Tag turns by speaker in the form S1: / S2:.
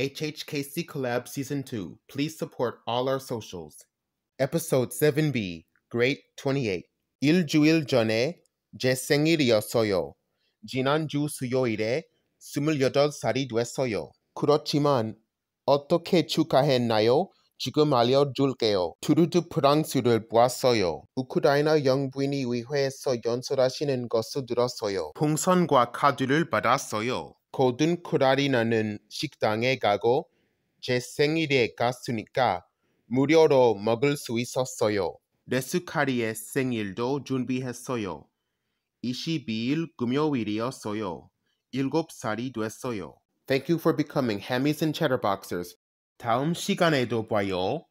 S1: HHKC Collab Season 2. Please support all our socials. Episode 7B, Great 28. 일주일 전에 제 생일이었어요. 지난주 수요일에 28살이 됐어요. 그렇지만 어떻게 축하했나요? 지금 알려줄게요. 투르드 프랑스를 보았어요. 우크라이나 영부인이 의회에서 연설하시는 것을 들었어요. 풍선과 카드를 받았어요. 고든 크라리나는 식당에 가고 제 생일에 갔으니까 무료로 먹을 수 있었어요. 레스카리의 생일도 준비했어요. 22일 금요일이었어요. 7살이 됐어요. Thank you for becoming Hammies and Chatterboxers. 다음 시간에도 봐요.